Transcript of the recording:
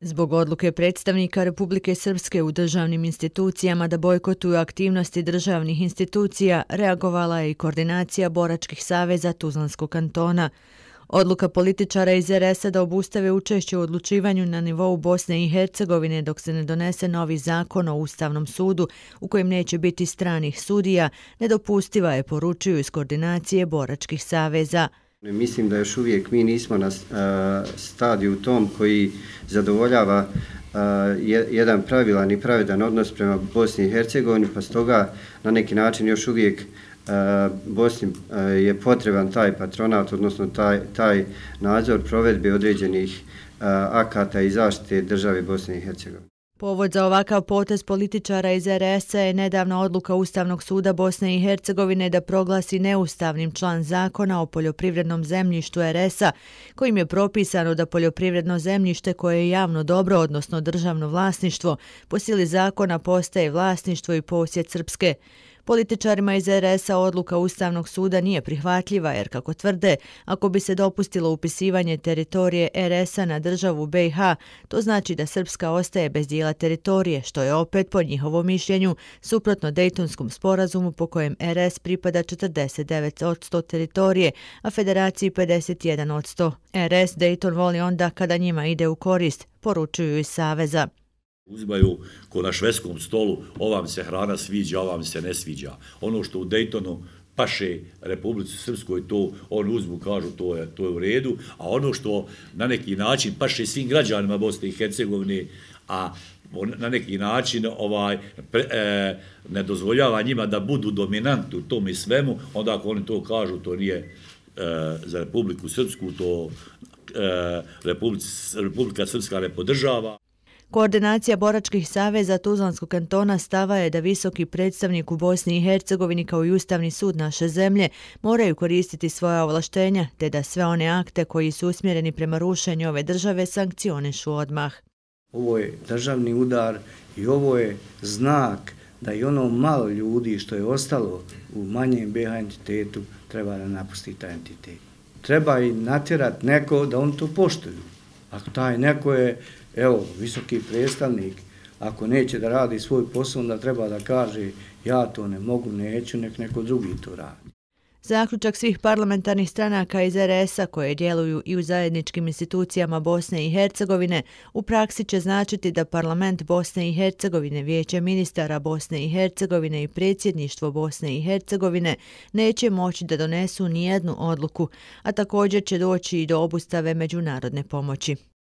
Zbog odluke predstavnika Republike Srpske u državnim institucijama da bojkotuju aktivnosti državnih institucija, reagovala je i koordinacija Boračkih saveza Tuzlanskog kantona. Odluka političara iz RS-a da obustave učešće u odlučivanju na nivou Bosne i Hercegovine dok se ne donese novi zakon o Ustavnom sudu u kojem neće biti stranih sudija, nedopustiva je poručuju iz koordinacije Boračkih saveza. Mislim da još uvijek mi nismo na stadiju tom koji zadovoljava jedan pravilan i pravedan odnos prema Bosni i Hercegovini, pa stoga na neki način još uvijek Bosni je potreban taj patronat, odnosno taj, taj nadzor provedbe određenih akata i zaštite države Bosne i Hercegovine. Povod za ovakav potez političara iz RS-a je nedavna odluka Ustavnog suda Bosne i Hercegovine da proglasi neustavnim član zakona o poljoprivrednom zemljištu RS-a, kojim je propisano da poljoprivredno zemljište koje je javno dobro, odnosno državno vlasništvo, po sili zakona postaje vlasništvo i posjed Srpske. Političarima iz RS-a odluka Ustavnog suda nije prihvatljiva jer, kako tvrde, ako bi se dopustilo upisivanje teritorije RS-a na državu BiH, to znači da Srpska ostaje bez dijela teritorije, što je opet, po njihovom mišljenju, suprotno Dejtonskom sporazumu po kojem RS pripada 49 od 100 teritorije, a Federaciji 51 od 100. RS Dejton voli onda kada njima ide u korist, poručuju iz Saveza. Uzimaju ko na švedskom stolu, ovam se hrana sviđa, ovam se ne sviđa. Ono što u Daytonu paše Republici Srpskoj, to on uzmu, kažu, to je, to je u redu, a ono što na neki način paše svim građanima Bosne i Hercegovine, a na neki način ovaj pre, e, ne dozvoljava njima da budu dominanti u tom i svemu, onda ako oni to kažu, to nije e, za Republiku Srpsku, to e, Republika Srpska ne podržava. Koordinacija Boračkih saveza Tuzlanskog kantona stava je da visoki predstavnik u Bosni i Hercegovini kao i Ustavni sud naše zemlje moraju koristiti svoja ovlaštenja te da sve one akte koji su usmjereni prema rušenju ove države sankcionišu odmah. Ovo je državni udar i ovo je znak da i ono malo ljudi što je ostalo u manjem BH entitetu treba da napusti taj entitet. Treba i natjerat neko da on to poštuju. Ako taj neko je evo, visoki predstavnik, ako neće da radi svoj posao, onda treba da kaže ja to ne mogu, neću, nek neko drugi to radi. Zaključak svih parlamentarnih stranaka iz RS-a koje djeluju i u zajedničkim institucijama Bosne i Hercegovine u praksi će značiti da parlament Bosne i Hercegovine, vijeće ministara Bosne i Hercegovine i predsjedništvo Bosne i Hercegovine neće moći da donesu nijednu odluku, a također će doći i do obustave međunarodne pomoći.